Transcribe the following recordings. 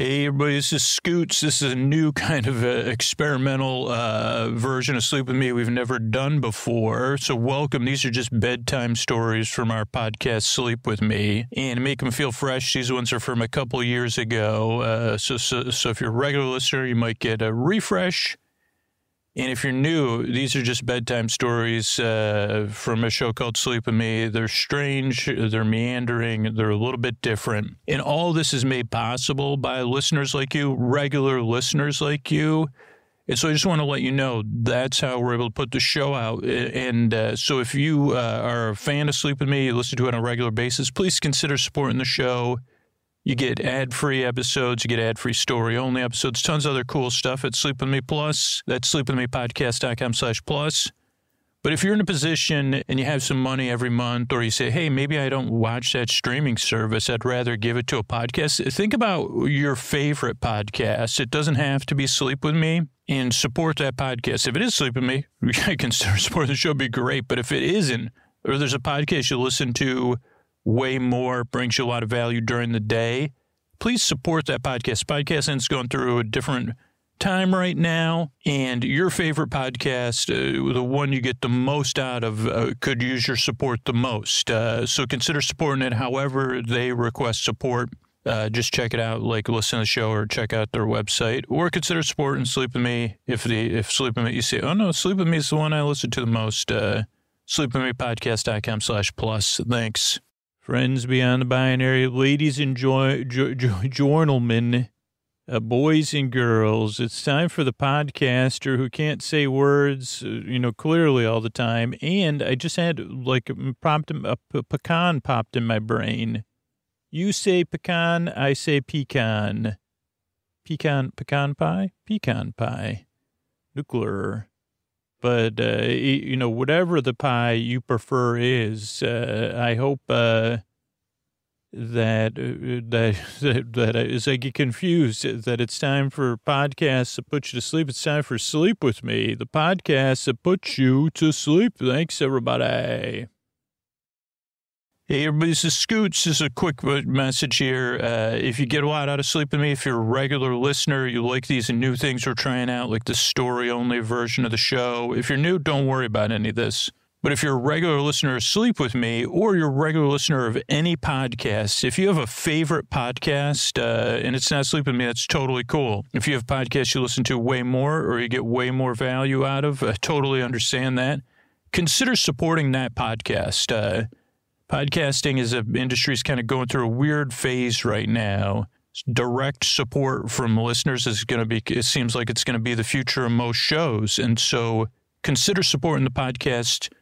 Hey, everybody, this is Scoots. This is a new kind of uh, experimental uh, version of Sleep With Me we've never done before. So, welcome. These are just bedtime stories from our podcast, Sleep With Me. And make them feel fresh, these ones are from a couple years ago. Uh, so, so, so, if you're a regular listener, you might get a refresh. And if you're new, these are just bedtime stories uh, from a show called Sleep With Me. They're strange, they're meandering, they're a little bit different. And all this is made possible by listeners like you, regular listeners like you. And so I just want to let you know that's how we're able to put the show out. And uh, so if you uh, are a fan of Sleep With Me, you listen to it on a regular basis, please consider supporting the show. You get ad-free episodes. You get ad-free story-only episodes. Tons of other cool stuff at Sleep With Me Plus. That's sleepwithmepodcast.com slash plus. But if you're in a position and you have some money every month, or you say, hey, maybe I don't watch that streaming service, I'd rather give it to a podcast, think about your favorite podcast. It doesn't have to be Sleep With Me and support that podcast. If it is Sleep With Me, I consider supporting the show be great. But if it isn't, or there's a podcast you listen to way more, brings you a lot of value during the day, please support that podcast. Podcasting's going through a different time right now, and your favorite podcast, uh, the one you get the most out of, uh, could use your support the most. Uh, so consider supporting it however they request support. Uh, just check it out, like listen to the show or check out their website, or consider supporting Sleep With Me. If the if Sleep With Me, you say, oh no, Sleep With Me is the one I listen to the most. Uh, sleepwithmepodcast.com slash plus. Thanks. Friends beyond the binary, ladies and jo- jo- jo- journalmen, uh, boys and girls, it's time for the podcaster who can't say words, uh, you know, clearly all the time. And I just had like popped a pecan popped in my brain. You say pecan, I say pecan. Pecan, pecan pie, pecan pie, nuclear. But uh, you know, whatever the pie you prefer is, uh, I hope uh, that uh, that that, that as I get confused, that it's time for podcasts to put you to sleep. It's time for sleep with me, the podcast that puts you to sleep. Thanks, everybody. Hey, everybody, this is Scoots. Just a quick message here. Uh, if you get a lot out of Sleep With Me, if you're a regular listener, you like these new things we're trying out, like the story-only version of the show. If you're new, don't worry about any of this. But if you're a regular listener of Sleep With Me, or you're a regular listener of any podcast, if you have a favorite podcast uh, and it's not Sleep With Me, that's totally cool. If you have podcasts you listen to way more or you get way more value out of, I totally understand that. Consider supporting that podcast. Uh, podcasting is an industry is kind of going through a weird phase right now. Direct support from listeners is going to be, it seems like it's going to be the future of most shows. And so consider supporting the podcast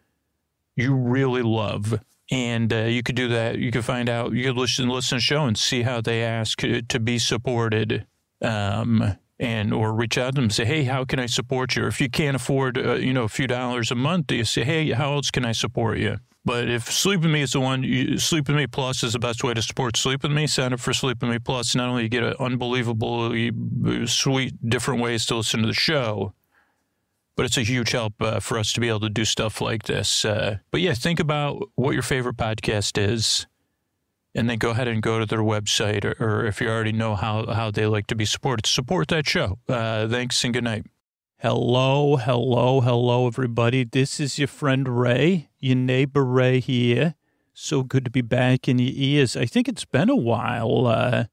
you really love. And uh, you could do that. You could find out, you could listen, listen to the show and see how they ask to be supported. Um, and or reach out to them and say, hey, how can I support you? Or if you can't afford, uh, you know, a few dollars a month, you say, hey, how else can I support you? But if Sleep With Me is the one, you, Sleep With Me Plus is the best way to support Sleep With Me. Sign up for Sleep With Me Plus. Not only you get an unbelievably sweet, different ways to listen to the show, but it's a huge help uh, for us to be able to do stuff like this. Uh, but yeah, think about what your favorite podcast is, and then go ahead and go to their website, or, or if you already know how, how they like to be supported, support that show. Uh, thanks and good night. Hello, hello, hello, everybody. This is your friend Ray, your neighbor Ray here. So good to be back in your ears. I think it's been a while. Uh,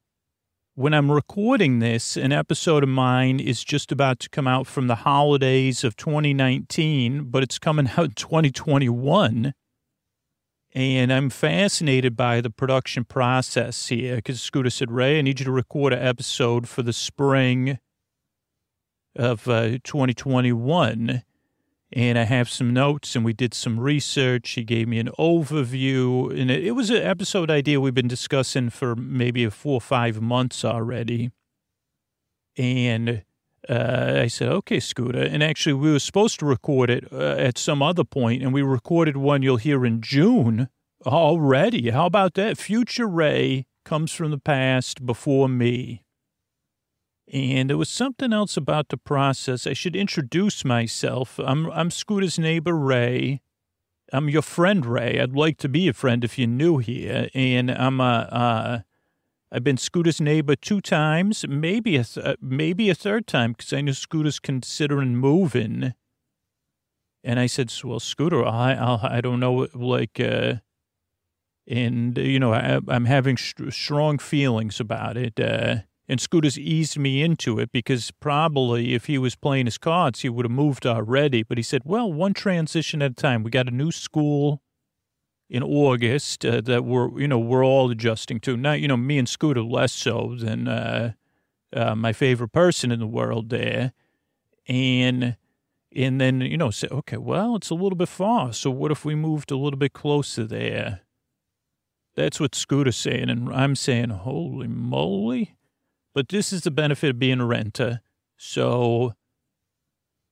when I'm recording this, an episode of mine is just about to come out from the holidays of 2019, but it's coming out in 2021. And I'm fascinated by the production process here because Scooter said, Ray, I need you to record an episode for the spring of uh, 2021 and I have some notes and we did some research. He gave me an overview and it, was an episode idea we've been discussing for maybe four or five months already. And uh, I said, okay, Scooter. And actually, we were supposed to record it uh, at some other point, and we recorded one you'll hear in June already. How about that? Future Ray comes from the past before me. And there was something else about the process. I should introduce myself. I'm, I'm Scooter's neighbor, Ray. I'm your friend, Ray. I'd like to be a friend if you're new here. And I'm a, uh, I've been Scooter's neighbor two times, maybe a th- uh, maybe a third time because I knew Scooter's considering moving. And I said, "Well, Scooter, I I'll, I don't know, like, uh, and you know, I, I'm having st- strong feelings about it." Uh, and Scooter's eased me into it because probably if he was playing his cards, he would have moved already. But he said, "Well, one transition at a time. We got a new school." in August uh, that we're you know we're all adjusting to. Now, you know me and Scooter less so than uh, uh, my favorite person in the world there, and and then you know say okay well it's a little bit far so what if we moved a little bit closer there. That's what Scooter's saying, and I'm saying, holy moly. But this is the benefit of being a renter. So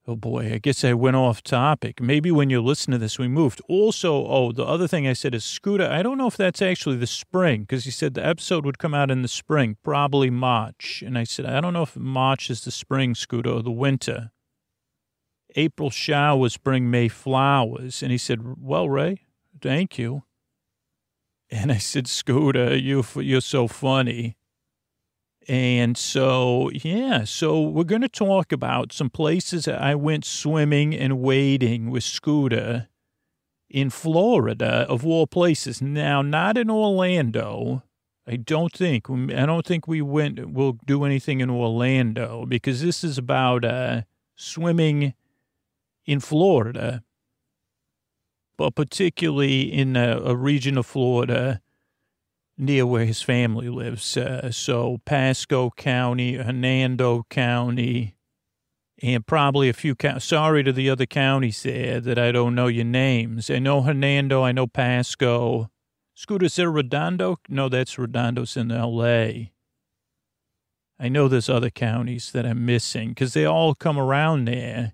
Oh boy, I guess I went off topic. Maybe when you listen to this, we moved. Also, oh, the other thing I said is Scooter. I don't know if that's actually the spring because he said the episode would come out in the spring, probably March. And I said, I don't know if March is the spring, Scooter, or the winter. April showers bring May flowers. And he said, Well, Ray, thank you. And I said, Scooter, you, you're so funny. And so, yeah, so we're going to talk about some places I went swimming and wading with Scooter in Florida, of all places. Now, not in Orlando. I don't think, I don't think we went, we'll do anything in Orlando because this is about uh, swimming in Florida, but particularly in a, a region of Florida near where his family lives. Uh, so Pasco County, Hernando County, and probably a few. Sorry to the other counties there that I don't know your names. I know Hernando. I know Pasco. Scooter, is there Redondo? No, that's Redondo's in L.A. I know there's other counties that I'm missing because they all come around there.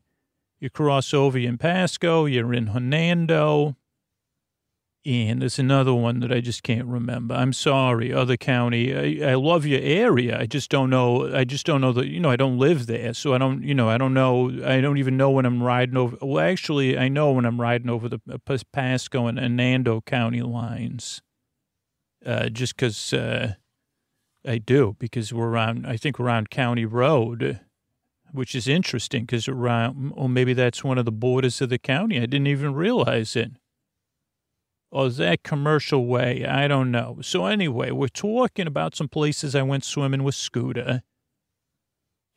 You cross over in Pasco, you're in Hernando, and there's another one that I just can't remember. I'm sorry, other county. I, I love your area. I just don't know. I just don't know that, you know, I don't live there. So I don't, you know, I don't know. I don't even know when I'm riding over. Well, actually, I know when I'm riding over the uh, Pasco and Hernando County lines. Uh, just because uh, I do, because we're around, I think we're around County Road, which is interesting because around, or maybe that's one of the borders of the county. I didn't even realize it Oh, or that commercial way. I don't know. So anyway, we're talking about some places I went swimming with Scooter.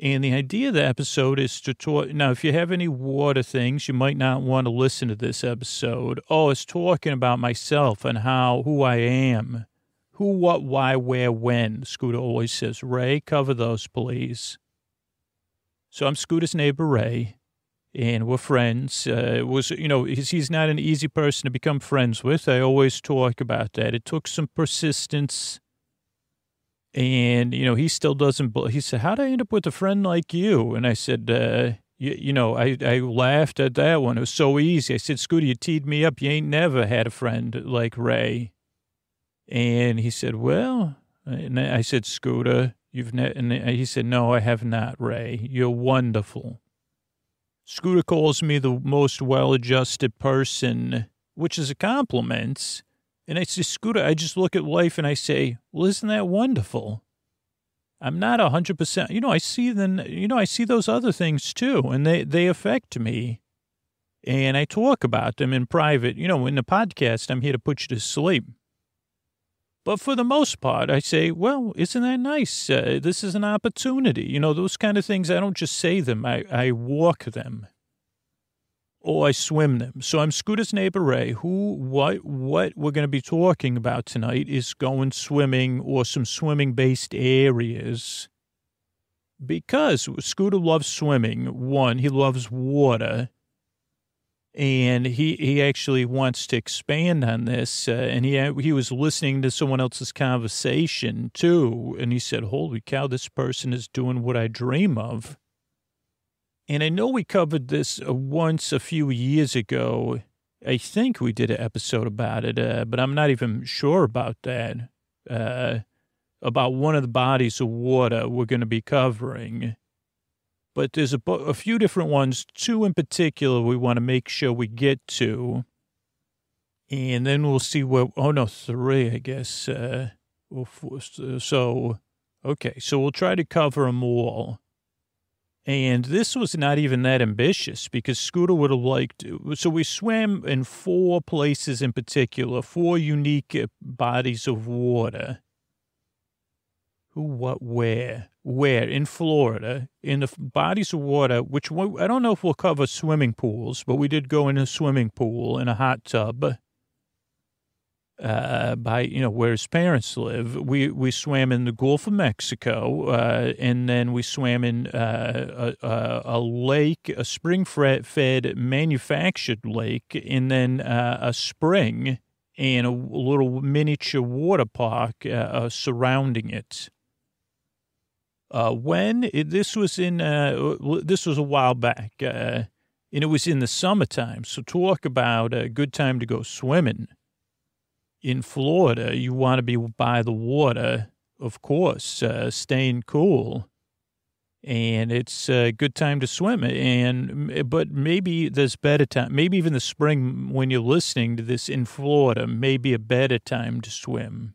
And the idea of the episode is to talk. Now, if you have any water things, you might not want to listen to this episode. Oh, it's talking about myself and how, who I am. Who, what, why, where, when. Scooter always says, Ray, cover those, please. So I'm Scooter's neighbor, Ray and we're friends. Uh, was you know he's, he's not an easy person to become friends with. I always talk about that. It took some persistence, and you know he still doesn't. He said, "How did I end up with a friend like you?" And I said, uh, you, you, know, I I laughed at that one. It was so easy. I said, "Scooter, you teed me up. You ain't never had a friend like Ray." And he said, "Well," and I said, "Scooter." You've ne-, and he said, "No, I have not, Ray. You're wonderful." Scooter calls me the most well adjusted person, which is a compliment. And I say, Scooter, I just look at life and I say, well, isn't that wonderful? I'm not a hundred percent, you know, I see then, you know, I see those other things too, and they, they affect me. And I talk about them in private. You know, in the podcast, I'm here to put you to sleep. But for the most part, I say, well, isn't that nice? Uh, this is an opportunity. You know, those kind of things, I don't just say them, I, I walk them or I swim them. So I'm Scooter's neighbor Ray, who, what, what we're going to be talking about tonight is going swimming or some swimming based areas. Because Scooter loves swimming. One, he loves water and he he actually wants to expand on this. Uh, and he he was listening to someone else's conversation too, and he said, "Holy cow, this person is doing what I dream of." And I know we covered this uh, once a few years ago. I think we did an episode about it, uh, but I'm not even sure about that. Uh, about one of the bodies of water we're going to be covering but there's a, a few different ones, two in particular we want to make sure we get to. And then we'll see what, oh no, three, I guess. Uh, So, okay, so we'll try to cover them all. And this was not even that ambitious because Scooter would have liked. So we swam in four places in particular, four unique uh, bodies of water. Who, what, where? Where? In Florida, in the bodies of water, which I don't know if we'll cover swimming pools, but we did go in a swimming pool in a hot tub uh, by you know where his parents live. We we swam in the Gulf of Mexico, uh, and then we swam in uh, a, a, lake, a spring-fed manufactured lake, and then uh, a spring and a little miniature water park uh, uh, surrounding it. When it, this was in uh, this was a while back, and it was in the summertime. So talk about a good time to go swimming in Florida, you want to be by the water, of course, uh, staying cool. And it's a good time to swim. And, but maybe there's better time. Maybe even the spring when you're listening to this in Florida, maybe a better time to swim.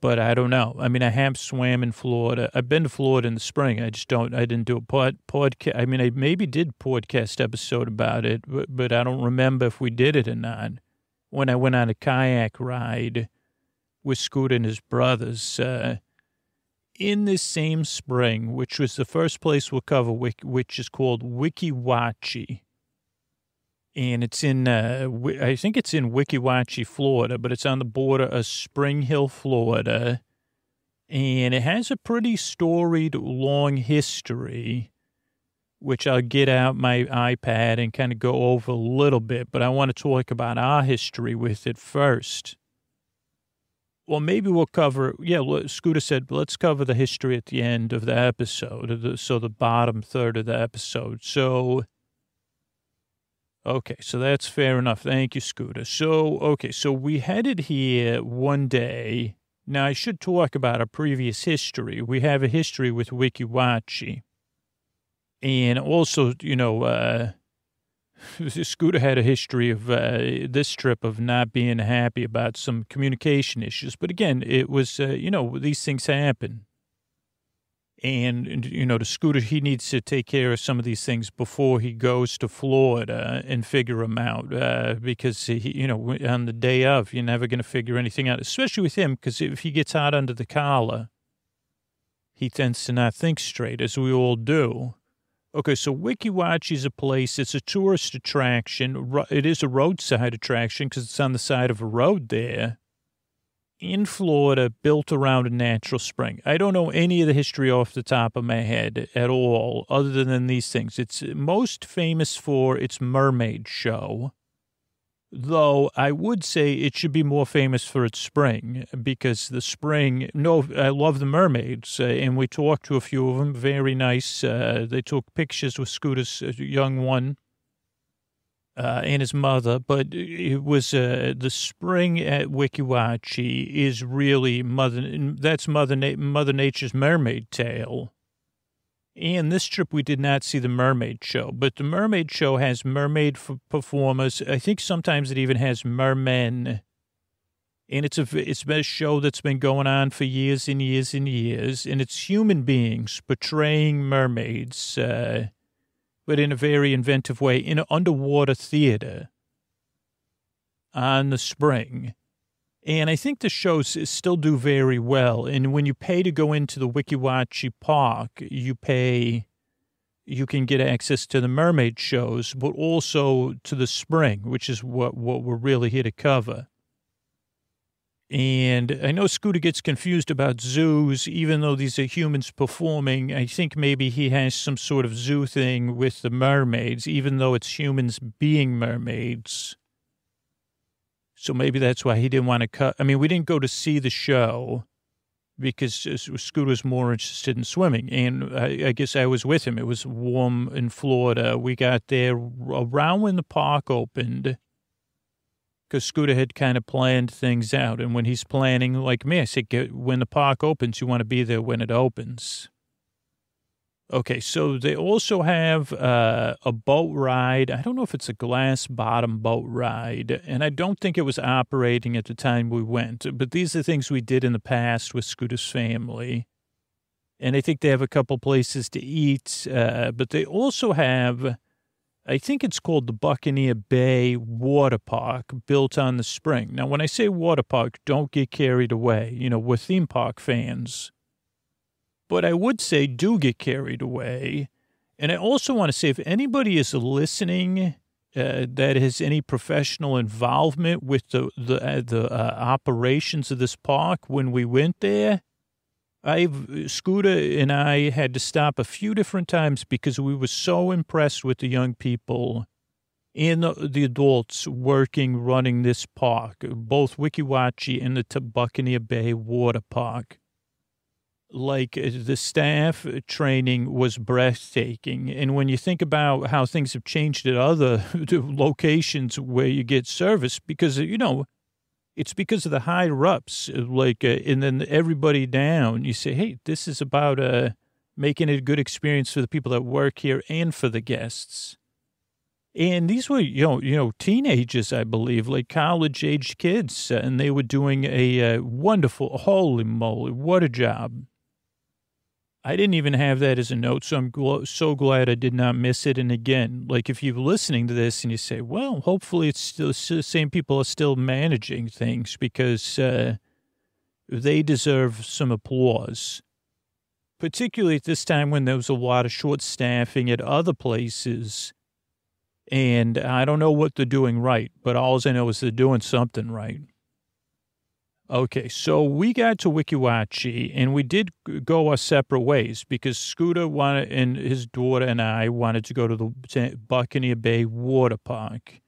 But I don't know. I mean, I have swam in Florida. I've been to Florida in the spring. I just don't, I didn't do a pod, podcast. I mean, I maybe did podcast episode about it, but, but I don't remember if we did it or not when I went on a kayak ride with Scoot and his brothers uh, in this same spring, which was the first place we'll cover, which is called Weeki Wachee. And it's in, uh, I think it's in Weeki Wachee, Florida, but it's on the border of Spring Hill, Florida. And it has a pretty storied, long history which I'll get out my iPad and kind of go over a little bit, but I want to talk about our history with it first. Well, maybe we'll cover, yeah, Scooter said, let's cover the history at the end of the episode, so the bottom third of the episode. So, okay, so that's fair enough. Thank you, Scooter. So, okay, so we headed here one day. Now, I should talk about our previous history. We have a history with Weeki Wachee and also, you know, uh, Scooter had a history of uh, this trip of not being happy about some communication issues. But again, it was, uh, you know, these things happen. And, you know, the Scooter, he needs to take care of some of these things before he goes to Florida and figure them out. Uh, because, he, you know, on the day of, you're never going to figure anything out, especially with him, because if he gets hot under the collar, he tends to not think straight, as we all do. Okay, so Weeki Wachee is a place, it's a tourist attraction. It is a roadside attraction because it's on the side of a road there in Florida built around a natural spring. I don't know any of the history off the top of my head at all, other than these things. It's most famous for its mermaid show. Though I would say it should be more famous for its spring because the spring, no, I love the mermaids. Uh, and we talked to a few of them. Very nice. Uh, they took pictures with Scooter's uh, young one uh, and his mother. But it was uh, the spring at Weeki Wachee is really Mother, that's Mother, Na- Mother Nature's mermaid tale. And this trip, we did not see the mermaid show, but the mermaid show has mermaid f- performers. I think sometimes it even has mermen. And it's a it's been a show that's been going on for years and years and years, and it's human beings portraying mermaids, uh, but in a very inventive way in an underwater theater on the spring. And I think the shows still do very well. And when you pay to go into the Weeki Wachee Park, you pay, you can get access to the mermaid shows, but also to the spring, which is what, what we're really here to cover. And I know Scooter gets confused about zoos, even though these are humans performing. I think maybe he has some sort of zoo thing with the mermaids, even though it's humans being mermaids. So maybe that's why he didn't want to cut. I mean, we didn't go to see the show because Scooter was more interested in swimming. And I, I, guess I was with him. It was warm in Florida. We got there around when the park opened because Scooter had kind of planned things out. And when he's planning, like me, I said, when the park opens, you want to be there when it opens. Okay, so they also have uh, a boat ride. I don't know if it's a glass bottom boat ride, and I don't think it was operating at the time we went. But these are things we did in the past with Scooter's family. And I think they have a couple places to eat, uh, but they also have, I think it's called the Buccaneer Bay Water Park, built on the spring. Now, when I say water park, don't get carried away. You know, we're theme park fans but I would say do get carried away. And I also want to say if anybody is listening uh, that has any professional involvement with the the, uh, the uh, operations of this park when we went there, I've Scooter and I had to stop a few different times because we were so impressed with the young people and the, adults working running this park, both Weeki Wachee and the Buccaneer Bay Water Park like uh, the staff training was breathtaking. And when you think about how things have changed at other locations where you get service, because, you know, it's because of the higher ups, like, uh, and then everybody down, you say, hey, this is about uh, making it a good experience for the people that work here and for the guests. And these were, you know, you know, teenagers, I believe, like college age kids, and they were doing a uh, wonderful. Holy moly, what a job! I didn't even have that as a note, so I'm gl- so glad I did not miss it. And again, like if you're listening to this and you say, well, hopefully it's still the same people are still managing things because uh, they deserve some applause. Particularly at this time when there was a lot of short staffing at other places. And I don't know what they're doing right, but all I know is they're doing something right. Okay, so we got to Weeki Wachee and we did go our separate ways because Scooter wanted and his daughter and I wanted to go to the Buccaneer Bay Water Park.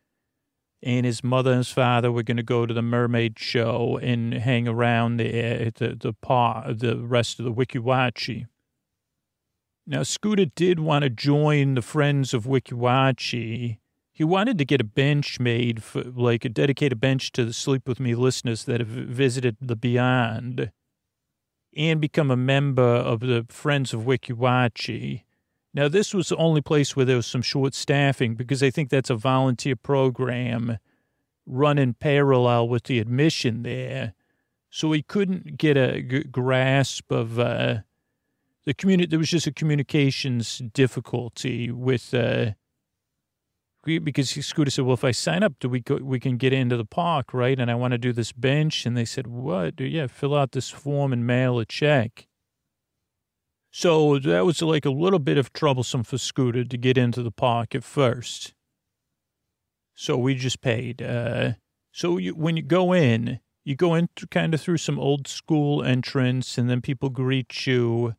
And his mother and his father were going to go to the mermaid show and hang around at the, the, park, the rest of the Weeki Wachee. Now, Scooter did want to join the Friends of Weeki Wachee he wanted to get a bench made for like a dedicated bench to the sleep with me listeners that have visited the beyond and become a member of the friends of Weeki Wachee now this was the only place where there was some short staffing because i think that's a volunteer program run in parallel with the admission there. So he couldn't get a g- grasp of uh, the community there was just a communications difficulty with uh, because Scooter said, "Well, if I sign up, do we go, we can get into the park, right?" And I want to do this bench, and they said, "What? Yeah, fill out this form and mail a check." So that was like a little bit of troublesome for Scooter to get into the park at first. So we just paid. Uh, so you, when you go in, you go in kind of through some old school entrance, and then people greet you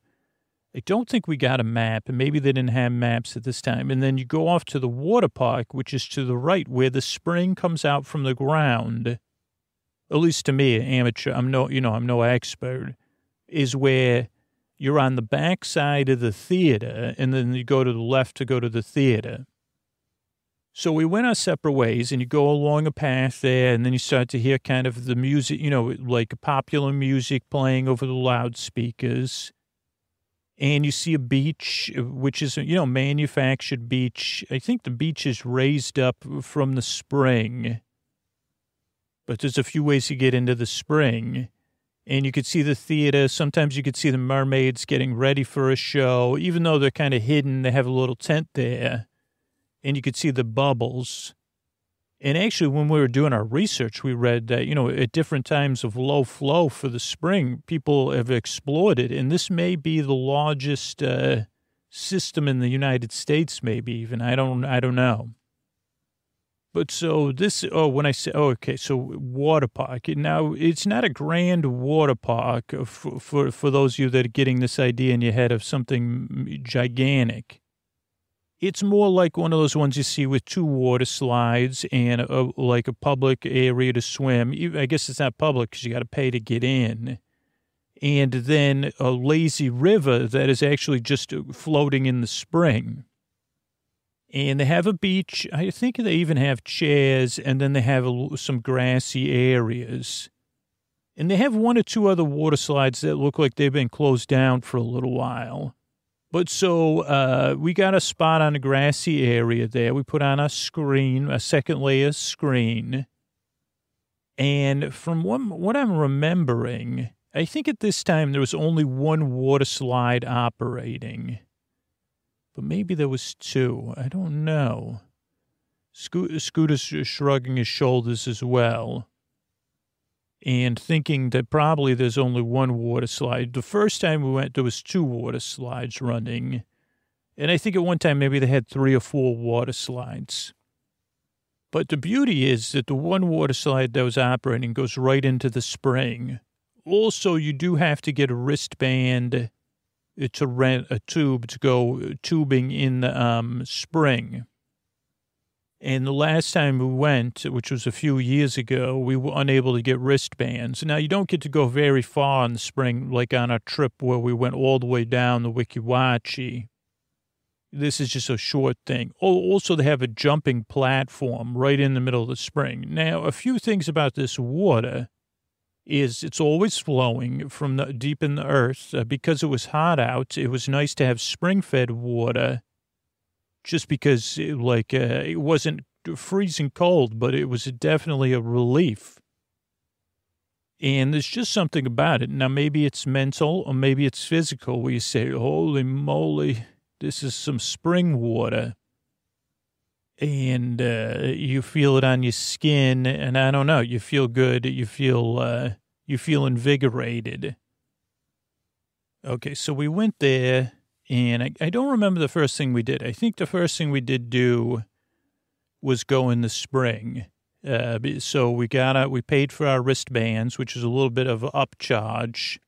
I don't think we got a map, and maybe they didn't have maps at this time. And then you go off to the water park, which is to the right, where the spring comes out from the ground. At least to me, amateur, I'm no, you know, I'm no expert. Is where you're on the back side of the theater, and then you go to the left to go to the theater. So we went our separate ways, and you go along a path there, and then you start to hear kind of the music, you know, like popular music playing over the loudspeakers and you see a beach, which is, you know, manufactured beach. I think the beach is raised up from the spring, but there's a few ways to get into the spring. And you could see the theater. Sometimes you could see the mermaids getting ready for a show, even though they're kind of hidden. They have a little tent there, and you could see the bubbles. And actually, when we were doing our research, we read that, you know, at different times of low flow for the spring, people have explored it. And this may be the largest uh, system in the United States, maybe even. I don't, I don't know. But so this, oh, when I say, oh, okay, so water park. Now, it's not a grand water park for, for, for those of you that are getting this idea in your head of something gigantic it's more like one of those ones you see with two water slides and a, like a public area to swim. I guess it's not public because you got to pay to get in. And then a lazy river that is actually just uh, floating in the spring. And they have a beach. I think they even have chairs, and then they have a, some grassy areas. And they have one or two other water slides that look like they've been closed down for a little while But so uh, we got a spot on a grassy area there. We put on a screen, a second layer screen. And from what, what I'm remembering, I think at this time there was only one water slide operating. But maybe there was two. I don't know. Scooter's shrugging his shoulders as well and thinking that probably there's only one water slide. The first time we went, there was two water slides running. And I think at one time maybe they had three or four water slides. But the beauty is that the one water slide that was operating goes right into the spring. Also, you do have to get a wristband to rent a tube to go tubing in the um, spring. And the last time we went, which was a few years ago, we were unable to get wristbands. Now, you don't get to go very far in the spring, like on our trip where we went all the way down the Weeki Wachee. This is just a short thing. Oh, also, they have a jumping platform right in the middle of the spring. Now, a few things about this water is it's always flowing from the, deep in the earth. Uh, because it was hot out, it was nice to have spring-fed water just because it, like uh, it wasn't freezing cold, but it was definitely a relief. And there's just something about it. Now, maybe it's mental or maybe it's physical where you say, holy moly, this is some spring water. And uh, you feel it on your skin. And I don't know, you feel good. You feel, uh, you feel invigorated. Okay, so we went there and I, I don't remember the first thing we did. I think the first thing we did do was go in the spring. Uh, so we got a, we paid for our wristbands, which is a little bit of upcharge,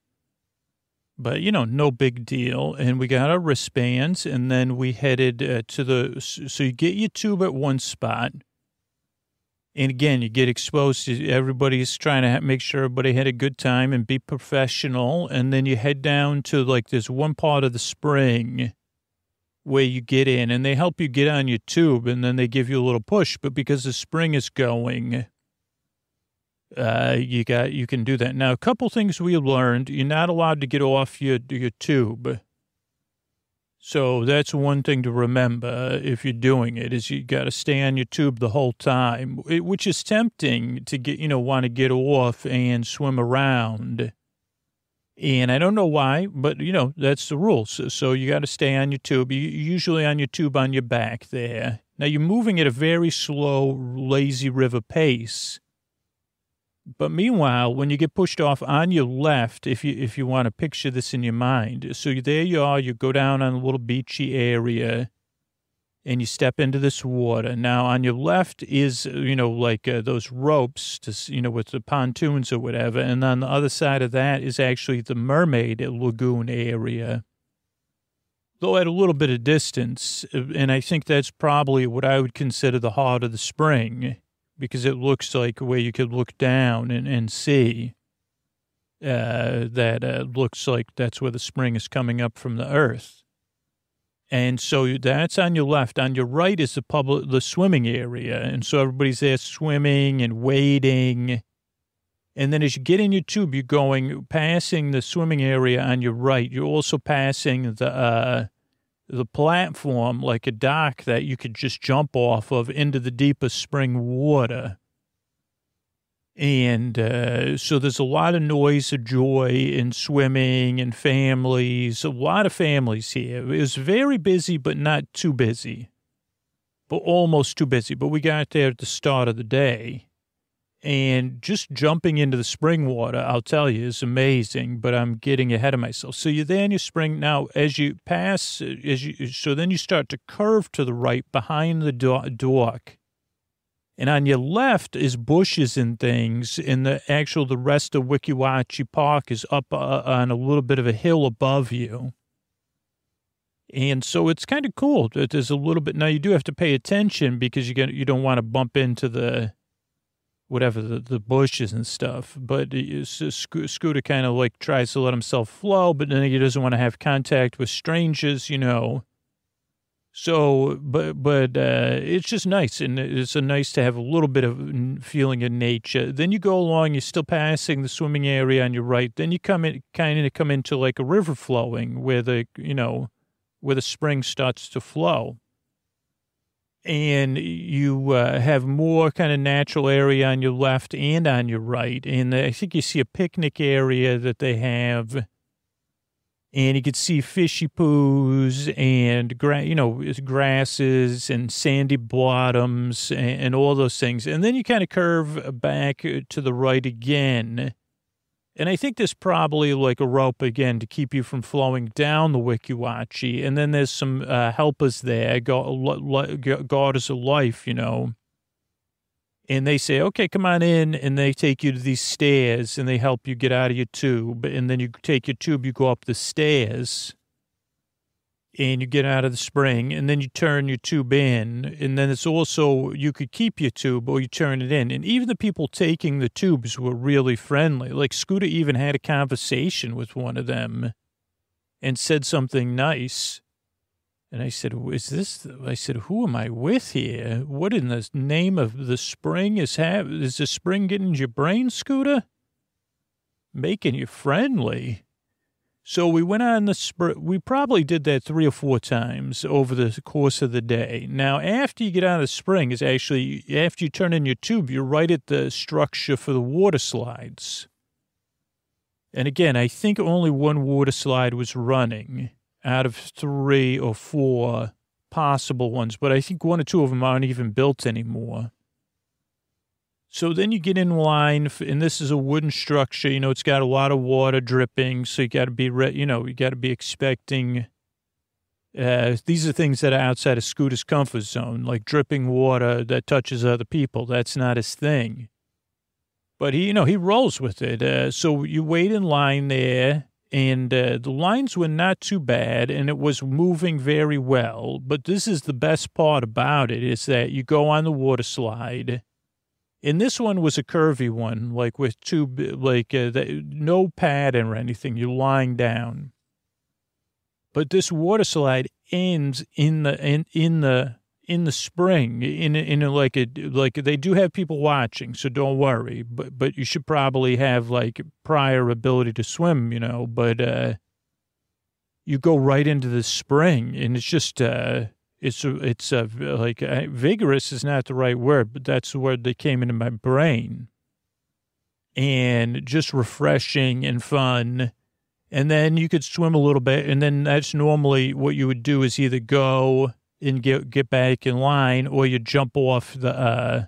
but you know, no big deal. And we got our wristbands, and then we headed uh, to the. So you get your tube at one spot, and again, you get exposed to everybody's trying to make sure everybody had a good time and be professional. And then you head down to like this one part of the spring where you get in and they help you get on your tube and then they give you a little push. But because the spring is going, uh, you got, you can do that. Now, a couple things we learned, you're not allowed to get off your, your tube. So that's one thing to remember if you're doing it is you got to stay on your tube the whole time, which is tempting to get, you know, want to get off and swim around. And I don't know why, but you know, that's the rule. So, so you got to stay on your tube. You usually on your tube on your back there. Now you're moving at a very slow, lazy river pace. But meanwhile, when you get pushed off on your left, if you if you want to picture this in your mind, so there you are, you go down on a little beachy area, and you step into this water. Now on your left is you know like uh, those ropes to you know with the pontoons or whatever, and on the other side of that is actually the mermaid lagoon area. Though at a little bit of distance, uh, and I think that's probably what I would consider the heart of the spring because it looks like where you could look down and, and see uh, that uh, looks like that's where the spring is coming up from the earth. And so that's on your left. On your right is the public, the swimming area. And so everybody's there swimming and wading. And then as you get in your tube, you're going passing the swimming area on your right. You're also passing the uh, the platform like a dock that you could just jump off of into the deepest spring water. And uh, so there's a lot of noise of joy and swimming and families, a lot of families here. It was very busy, but not too busy, but almost too busy. But we got there at the start of the day. And just jumping into the spring water, I'll tell you, is amazing, but I'm getting ahead of myself. So you're there in your spring. Now, as you pass, as you, so then you start to curve to the right behind the dock. And on your left is bushes and things, and the actual, the rest of Weeki Wachee Park is up uh, on a little bit of a hill above you. And so it's kind of cool. There's a little bit, now you do have to pay attention because you, get, you don't want to bump into the, whatever the, the bushes and stuff. But Scooter kind of like tries to let himself flow, but then he doesn't want to have contact with strangers, you know. So, but but uh, it's just nice, and it's a nice to have a little bit of feeling of nature. Then you go along, you're still passing the swimming area on your right. Then you come in, kind of come into like a river flowing, where the you know, where the spring starts to flow. And you uh, have more kind of natural area on your left and on your right. And I think you see a picnic area that they have and you could see fishy poos and gra- you know grasses and sandy bottoms and, and all those things and then you kind of curve back to the right again and i think there's probably like a rope again to keep you from flowing down the Weeki Wachee and then there's some uh, helpers there goddess of life you know and they say, okay, come on in. And they take you to these stairs and they help you get out of your tube. And then you take your tube, you go up the stairs and you get out of the spring and then you turn your tube in. And then it's also, you could keep your tube or you turn it in. And even the people taking the tubes were really friendly. Like Scooter even had a conversation with one of them and said something nice. And I said, "Is this?" I said, "Who am I with here? What in the name of the spring is have? Is the spring getting your brain, Scooter? Making you friendly?" So we went on the spring. We probably did that three or four times over the course of the day. Now, after you get out of the spring, is actually after you turn in your tube, you're right at the structure for the water slides. And again, I think only one water slide was running out of three or four possible ones, but I think one or two of them aren't even built anymore. So then you get in line, and this is a wooden structure. You know, it's got a lot of water dripping, so you got to be, re- you know, you got to be expecting. Uh, these are things that are outside of Scooter's comfort zone, like dripping water that touches other people. That's not his thing. But he, you know, he rolls with it. Uh, so you wait in line there, and uh, the lines were not too bad and it was moving very well but this is the best part about it is that you go on the water slide and this one was a curvy one like with two like uh, the, no pad or anything you're lying down. But this water slide ends in the in, in the in the spring in in a, like a like they do have people watching so don't worry but but you should probably have like prior ability to swim you know but uh you go right into the spring and it's just uh it's it's uh, like uh, vigorous is not the right word but that's the word that came into my brain and just refreshing and fun and then you could swim a little bit and then that's normally what you would do is either go and get get back in line, or you jump off the uh,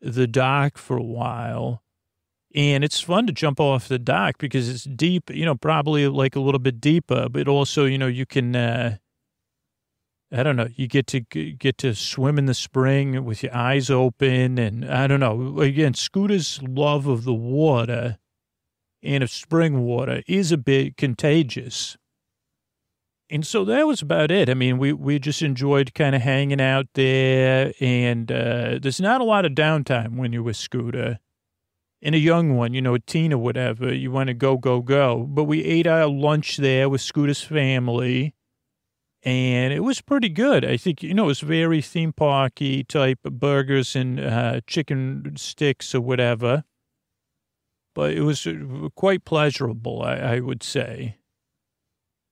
the dock for a while. And it's fun to jump off the dock because it's deep, you know, probably like a little bit deeper, but also, you know, you can, uh, I don't know, you get to get to swim in the spring with your eyes open. And I don't know, again, Scooter's love of the water and of spring water is a bit contagious and so that was about it. I mean, we, we just enjoyed kind of hanging out there, and uh, there's not a lot of downtime when you're with Scooter. And a young one, you know, a teen or whatever, you want to go, go, go. But we ate our lunch there with Scooter's family, and it was pretty good. I think, you know, it was very theme parky type burgers and uh, chicken sticks or whatever. But it was uh, quite pleasurable, I, I would say.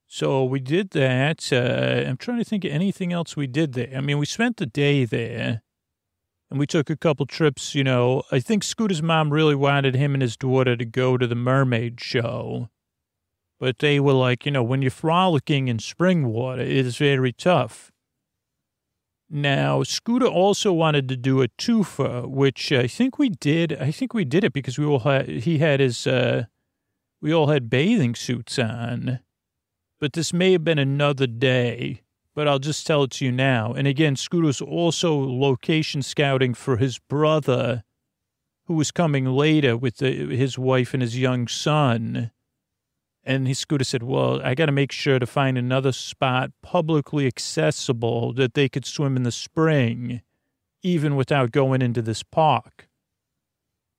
So we did that. Uh, I'm trying to think of anything else we did there. I mean, we spent the day there and we took a couple trips. You know, I think Scooter's mom really wanted him and his daughter to go to the mermaid show. But they were like, you know, when you're frolicking in spring water, it is very tough. Now, Scooter also wanted to do a twofer, which I think we did. I think we did it because we all had, he had his, uh, we all had bathing suits on but this may have been another day, but I'll just tell it to you now. And again, Scooter's also location scouting for his brother, who was coming later with the, his wife and his young son. And his Scooter said, Well, I got to make sure to find another spot publicly accessible that they could swim in the spring, even without going into this park.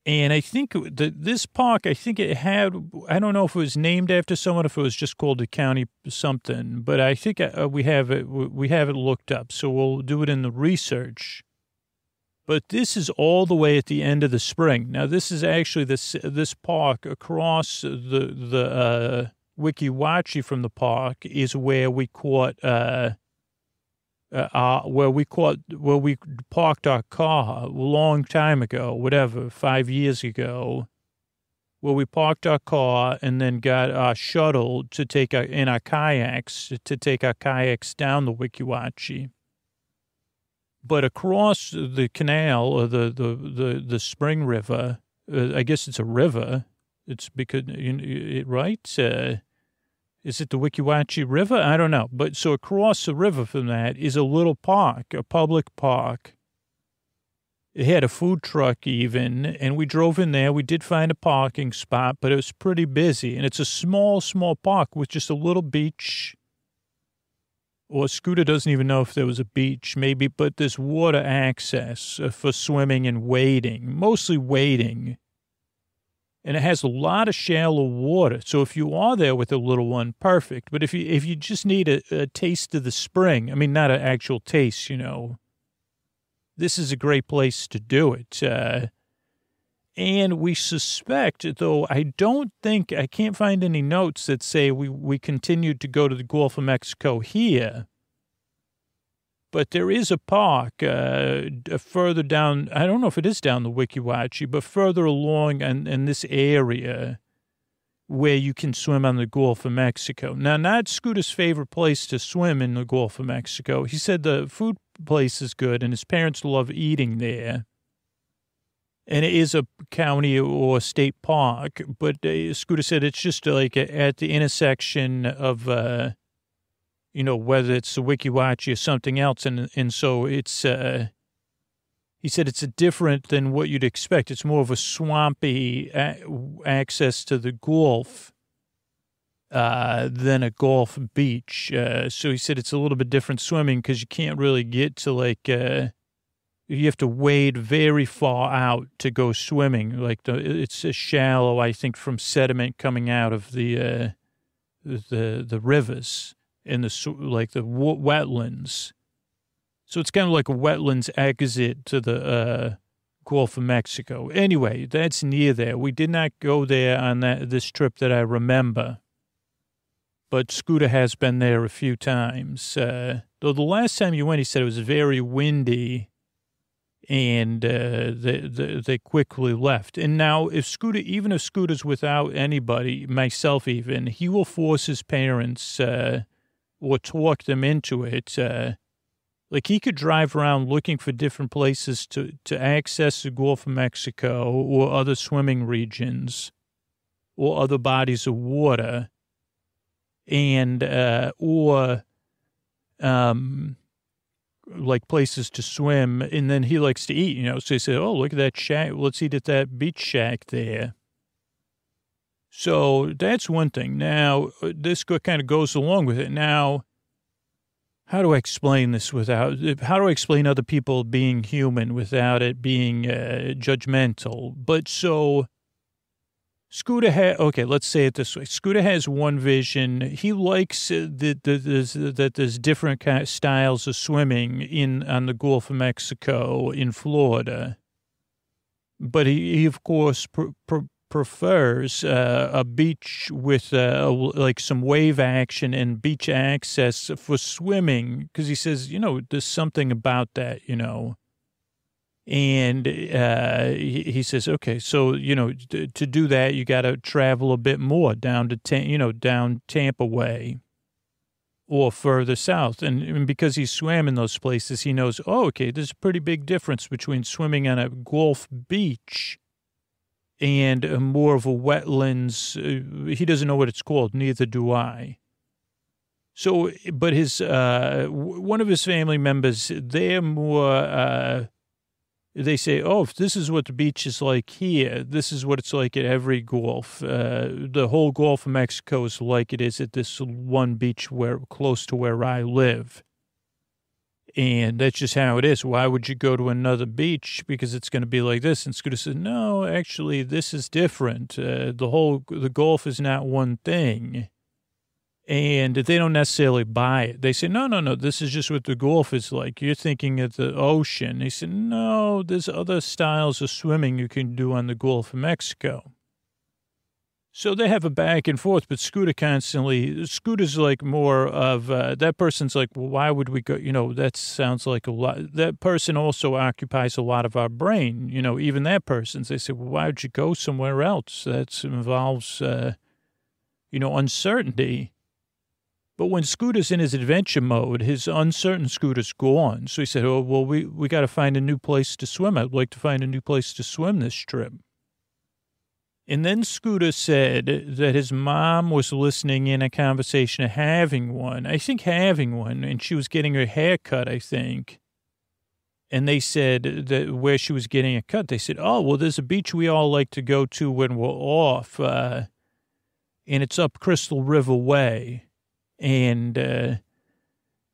And I think that this park, I think it had, I don't know if it was named after someone, if it was just called the county something, but I think uh, we have it, we have it looked up. So we'll do it in the research. But this is all the way at the end of the spring. Now, this is actually this, this park across the, the, uh, Weeki Wachee from the park is where we caught, uh, uh, where we caught, where we parked our car a long time ago, whatever, five years ago, where we parked our car and then got our shuttle to take our, in our kayaks, to take our kayaks down the Weeki Wachee. But across the canal or the, the, the, the spring river, uh, I guess it's a river. It's because, it, right? Uh, is it the Weeki Wachee River? I don't know. But so across the river from that is a little park, a public park. It had a food truck even, and we drove in there. We did find a parking spot, but it was pretty busy. And it's a small, small park with just a little beach. Well, Scooter doesn't even know if there was a beach, maybe, but there's water access uh, for swimming and wading, mostly wading and it has a lot of shallow water. So if you are there with a little one, perfect. But if you if you just need a, a taste of the spring, I mean, not an actual taste, you know, this is a great place to do it. Uh, and we suspect, though I don't think I can't find any notes that say we we continued to go to the Gulf of Mexico here but there is a park uh, further down. I don't know if it is down the Weeki Wachee, but further along in, in this area where you can swim on the Gulf of Mexico. Now, not Scooter's favorite place to swim in the Gulf of Mexico. He said the food place is good and his parents love eating there. And it is a county or state park, but uh, Scooter said it's just like at the intersection of uh, you know, whether it's the Weeki Wachee or something else. And, and so it's, uh, he said it's different than what you'd expect. It's more of a swampy a- access to the Gulf uh, than a Gulf beach. Uh, so he said it's a little bit different swimming because you can't really get to like, uh, you have to wade very far out to go swimming. Like the, it's a shallow, I think, from sediment coming out of the, uh, the, the rivers and the like the wetlands. So it's kind of like a wetlands exit to the uh, Gulf of Mexico. Anyway, that's near there. We did not go there on that this trip that I remember, but Scooter has been there a few times. Uh, though the last time you went, he said it was very windy, and uh, they, they, they quickly left. And now, if Scooter, even if Scooter's without anybody, myself even, he will force his parents uh, or talk them into it. Uh, like he could drive around looking for different places to, to access the Gulf of Mexico or other swimming regions or other bodies of water and, uh, or, um, like places to swim. And then he likes to eat, you know, so he said, Oh, look at that shack. Let's eat at that beach shack there. So that's one thing. Now, uh, this kind of goes along with it. Now, how do I explain this without, how do I explain other people being human without it being uh, judgmental? But so, Scooter has, okay, let's say it this way. Scooter has one vision. He likes that there's, that there's different kind of styles of swimming in on the Gulf of Mexico in Florida. But he, he of course, pr- pr- prefers uh, a beach with uh, like some wave action and beach access for swimming because he says, you know, there's something about that, you know. And uh, he, he, says, okay, so you know, to, to do that, you got to travel a bit more down to, ta- you know, down Tampa way or further south. And, and because he swam in those places, he knows, oh, okay, there's a pretty big difference between swimming on a Gulf beach and a more of a wetlands. Uh, he doesn't know what it's called. Neither do I. So, but his uh, one of his family members, they're more. They say, "Oh, this is what the beach is like here, this is what it's like at every Gulf. Uh, the whole Gulf of Mexico is like it is at this one beach where close to where I live." And that's just how it is. Why would you go to another beach because it's going to be like this? And Scooter said, no, actually, this is different. Uh, the whole, the Gulf is not one thing. And they don't necessarily buy it. They say, no, no, no, this is just what the Gulf is like. You're thinking of the ocean. They said, no, there's other styles of swimming you can do on the Gulf of Mexico. So they have a back and forth, but Scooter constantly, Scooter's like more of, uh, that person's like, well, why would we go? You know, that sounds like a lot. That person also occupies a lot of our brain. You know, even that person's, they say, well, why would you go somewhere else? That involves, uh, you know, uncertainty. But when Scooter's in his adventure mode, his uncertain Scooter's gone. So he said, oh, well, we, we got to find a new place to swim. I'd like to find a new place to swim this trip. And then Scooter said that his mom was listening in a conversation, having one, I think having one, and she was getting her hair cut, I think. And they said that where she was getting a cut, they said, oh, well, there's a beach we all like to go to when we're off, uh, and it's up Crystal River Way. And uh,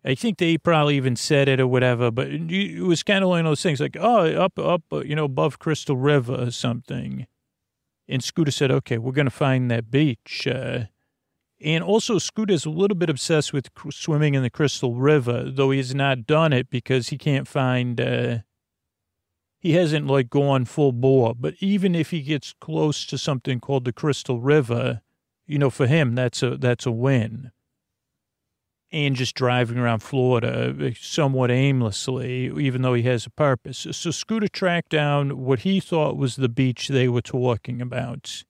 I think they probably even said it or whatever, but it was kind of one of those things like, oh, up, up, you know, above Crystal River or something. And Scooter said, okay, we're going to find that beach. Uh, and also, Scooter's a little bit obsessed with swimming in the Crystal River, though he has not done it because he can't find, uh, he hasn't like gone full bore. But even if he gets close to something called the Crystal River, you know, for him, that's a, that's a win and just driving around Florida uh, somewhat aimlessly, even though he has a purpose. So Scooter tracked down what he thought was the beach they were talking about.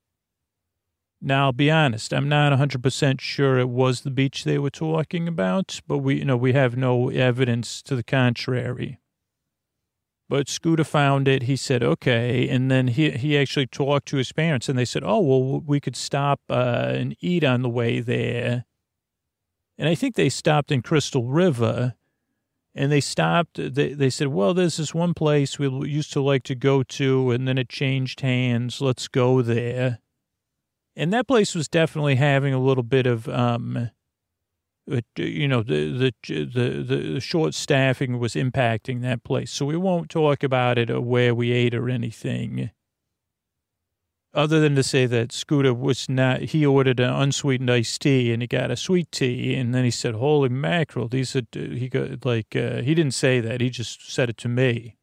Now, I'll be honest, I'm not 100% sure it was the beach they were talking about, but we, you know, we have no evidence to the contrary. But Scooter found it. He said, okay. And then he, he actually talked to his parents and they said, oh, well, we could stop uh, and eat on the way there and I think they stopped in Crystal River and they stopped. They, they said, well, there's this one place we used to like to go to, and then it changed hands. Let's go there. And that place was definitely having a little bit of, um, you know, the, the, the, the short staffing was impacting that place. So we won't talk about it or where we ate or anything other than to say that Scooter was not, he ordered an unsweetened iced tea and he got a sweet tea. And then he said, Holy mackerel, these are, he got like, uh, he didn't say that. He just said it to me.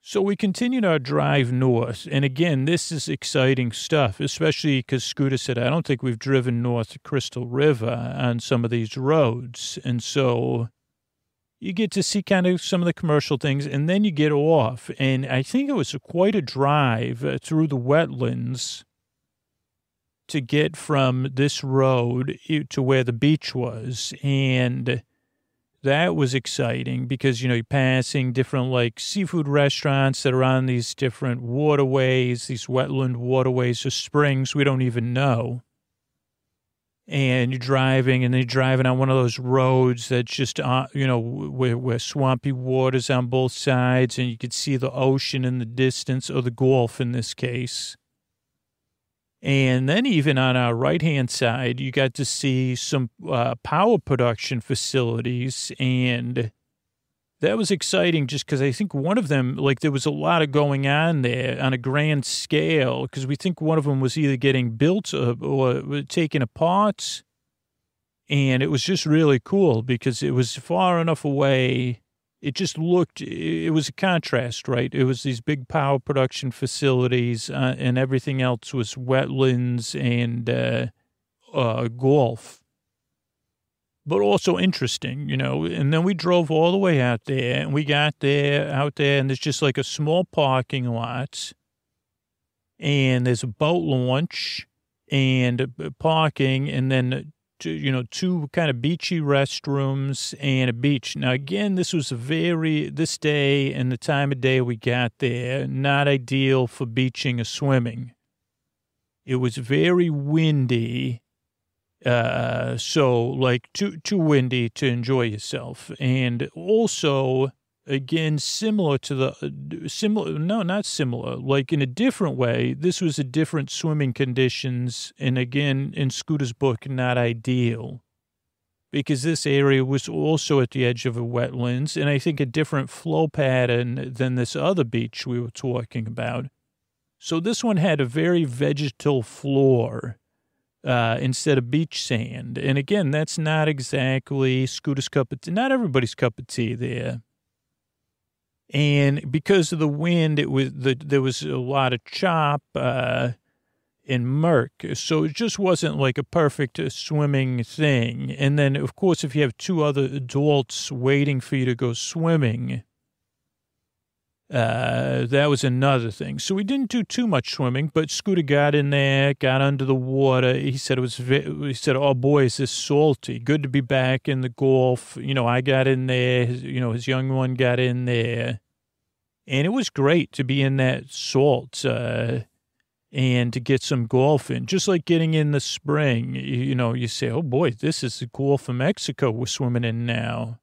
So we continued our drive north. And again, this is exciting stuff, especially because Scooter said, I don't think we've driven north to Crystal River on some of these roads. And so you get to see kind of some of the commercial things, and then you get off. And I think it was quite a drive uh, through the wetlands to get from this road to where the beach was. And that was exciting because, you know, you're passing different like seafood restaurants that are on these different waterways, these wetland waterways or springs we don't even know and you're driving and you're driving on one of those roads that's just, uh, you know, where, where swampy waters on both sides and you could see the ocean in the distance or the Gulf in this case. And then even on our right hand side, you got to see some uh, power production facilities and that was exciting just because I think one of them, like there was a lot of going on there on a grand scale because we think one of them was either getting built or, or taken apart. And it was just really cool because it was far enough away. It just looked, it was a contrast, right? It was these big power production facilities uh, and everything else was wetlands and uh, uh, Gulf but also interesting, you know. And then we drove all the way out there and we got there out there and there's just like a small parking lot and there's a boat launch and uh, parking and then uh, two, you know two kind of beachy restrooms and a beach. Now again, this was a very this day and the time of day we got there not ideal for beaching or swimming. It was very windy uh, so like too too windy to enjoy yourself, and also again similar to the uh, similar no not similar like in a different way this was a different swimming conditions. And again in scooter's book not ideal. Because this area was also at the edge of a wetlands and i think a different flow pattern than this other beach we were talking about. So this one had a very vegetal floor uh, instead of beach sand. And again, that's not exactly Scooter's cup of tea, not everybody's cup of tea there. And because of the wind, it was the, there was a lot of chop, uh, and murk. So it just wasn't like a perfect uh, swimming thing. And then, of course, if you have two other adults waiting for you to go swimming, uh, that was another thing. So we didn't do too much swimming, but Scooter got in there, got under the water. He said it was, he said, oh boy, is this salty. Good to be back in the Gulf. You know, I got in there, his, you know, his young one got in there. And it was great to be in that salt. Uh, and to get some Gulf in, just like getting in the spring. You, you know, you say, oh boy, this is the Gulf of Mexico we're swimming in now.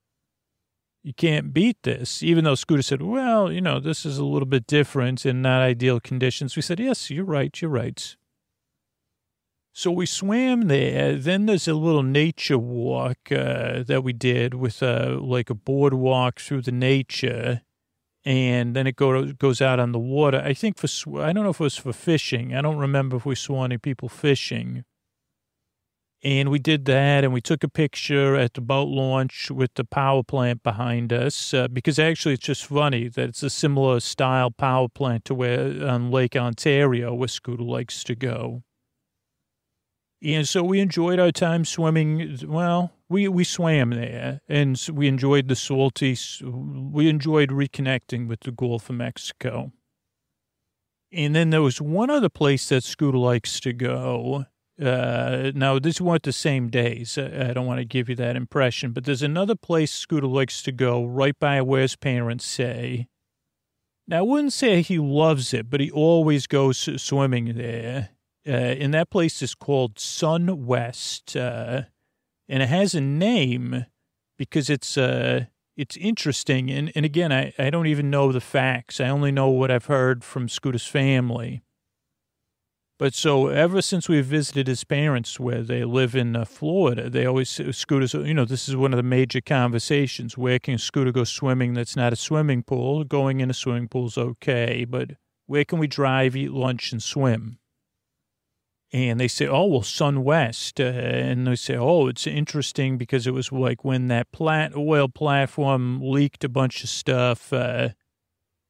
You can't beat this. Even though Scooter said, well, you know, this is a little bit different and not ideal conditions. We said, yes, you're right, you're right. So we swam there. Then there's a little nature walk uh, that we did with uh, like a boardwalk through the nature and then it go, goes out on the water. I think for, I don't know if it was for fishing. I don't remember if we saw any people fishing. And we did that, and we took a picture at the boat launch with the power plant behind us, uh, because actually it's just funny that it's a similar style power plant to where on Lake Ontario, where Scooter likes to go. And so we enjoyed our time swimming. Well, we, we swam there and we enjoyed the salty, we enjoyed reconnecting with the Gulf of Mexico. And then there was one other place that Scooter likes to go. Uh, now, this weren't the same days. I don't want to give you that impression, but there's another place Scooter likes to go right by where his parents say. Now, I wouldn't say he loves it, but he always goes swimming there. Uh, and that place is called Sun West, uh, and it has a name because it's uh, it's interesting. And, and again, I, I don't even know the facts. I only know what I've heard from Scooter's family. But so ever since we visited his parents, where they live in uh, Florida, they always Scooter's. You know, this is one of the major conversations. Where can Scooter go swimming? That's not a swimming pool. Going in a swimming pool is okay, but where can we drive, eat lunch, and swim? and they say, oh, well, Sun West. Uh, and they say, oh, it's interesting because it was like when that oil platform leaked a bunch of stuff. Uh,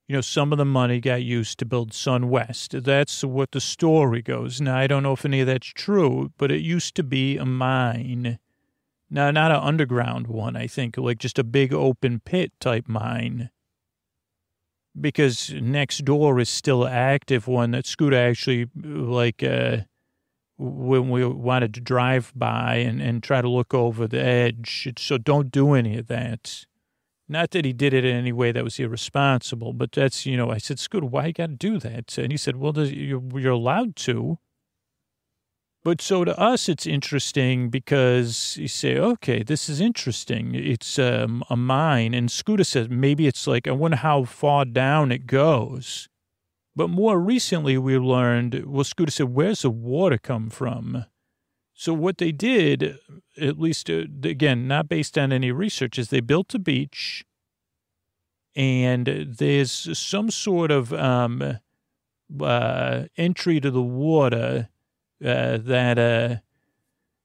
you know, some of the money got used to build Sun West. That's what the story goes. Now, I don't know if any of that's true, but it used to be a mine. Now, not an underground one, I think, like just a big open pit type mine. Because next door is still active one that Scooter actually, like, uh, when we wanted to drive by and, and try to look over the edge. So don't do any of that. Not that he did it in any way that was irresponsible, but that's, you know, I said, Scooter, why you got to do that? And he said, well, you're allowed to. But so to us, it's interesting because you say, okay, this is interesting. It's um, a mine. And Scooter says, maybe it's like, I wonder how far down it goes. But more recently, we learned, well, Scooter said, where's the water come from? So what they did, at least, uh, again, not based on any research, is they built a beach and there's some sort of um, uh, entry to the water uh, that uh,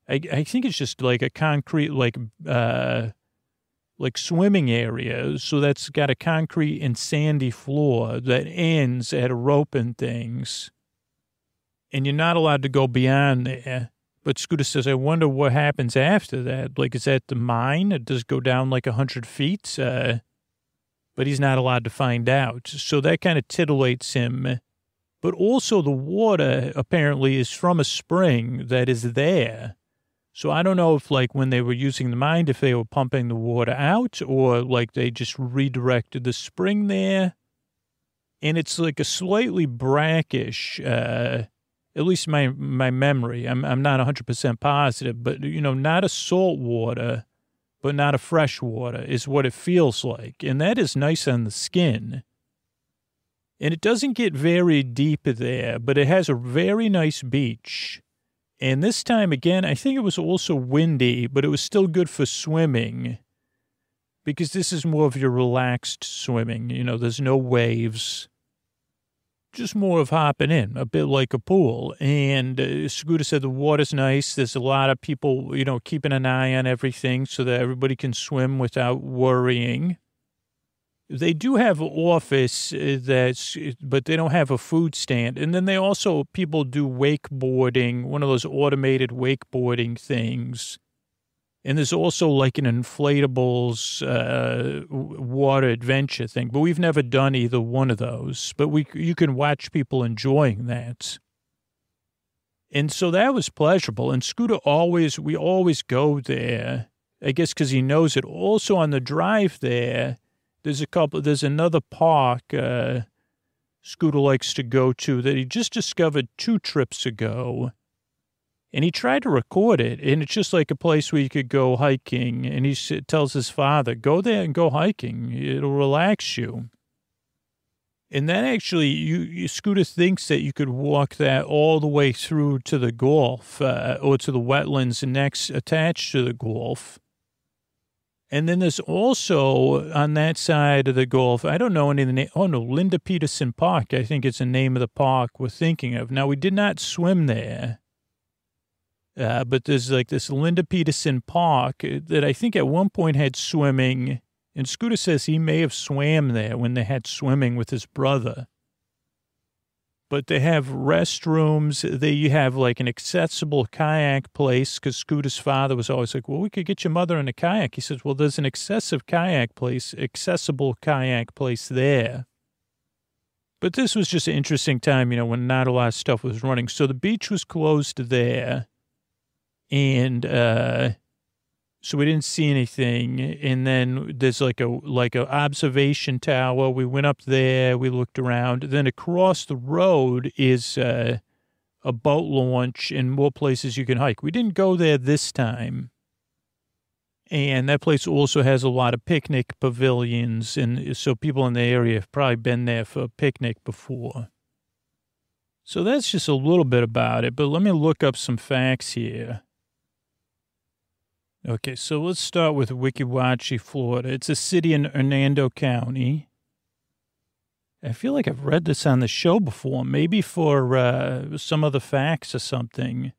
I, I, think it's just like a concrete, like uh, like swimming area. So that's got a concrete and sandy floor that ends at a rope and things. And you're not allowed to go beyond there. But Scooter says, I wonder what happens after that. Like, is that the mine? It does go down like a 100 feet. Uh, but he's not allowed to find out. So that kind of titillates him. But also, the water apparently is from a spring that is there. So I don't know if like when they were using the mine, if they were pumping the water out or like they just redirected the spring there. And it's like a slightly brackish, uh, at least my, my memory. I'm, I'm not 100% positive, but you know, not a salt water, but not a fresh water is what it feels like. And that is nice on the skin. And it doesn't get very deep there, but it has a very nice beach and this time again, I think it was also windy, but it was still good for swimming because this is more of your relaxed swimming. You know, there's no waves, just more of hopping in, a bit like a pool. And uh, Scooter said the water's nice. There's a lot of people, you know, keeping an eye on everything so that everybody can swim without worrying. they do have an office uh, that's, but they don't have a food stand. And then they also, people do wakeboarding, one of those automated wakeboarding things. And there's also like an inflatables uh, water adventure thing, but we've never done either one of those. But we, you can watch people enjoying that. And so that was pleasurable. And Scooter always, we always go there, I guess because he knows it. Also on the drive there, there's a couple, there's another park uh, Scooter likes to go to that he just discovered two trips ago. And he tried to record it, and it's just like a place where you could go hiking. And he tells his father, go there and go hiking. It'll relax you. And then actually, you, you, Scooter thinks that you could walk that all the way through to the Gulf uh, or to the wetlands next attached to the Gulf. And then there's also on that side of the Gulf, I don't know any of the name. Oh no, Linda Peterson Park. I think it's the name of the park we're thinking of. Now we did not swim there, uh, but there's like this Linda Peterson Park that I think at one point had swimming and Scooter says he may have swam there when they had swimming with his brother. But they have restrooms. They have like an accessible kayak place because Scooter's father was always like, well, we could get your mother in a kayak. He says, well, there's an excessive kayak place, accessible kayak place there. But this was just an interesting time, you know, when not a lot of stuff was running. So the beach was closed there. And, uh, so we didn't see anything. And then there's like a like a observation tower. We went up there. We looked around. Then across the road is uh, a boat launch and more places you can hike. We didn't go there this time. And that place also has a lot of picnic pavilions, and so people in the area have probably been there for a picnic before. So that's just a little bit about it. But let me look up some facts here. Okay, so let's start with Weeki Wachee, Florida. It's a city in Hernando County. I feel like I've read this on the show before, maybe for uh, some of the facts or something.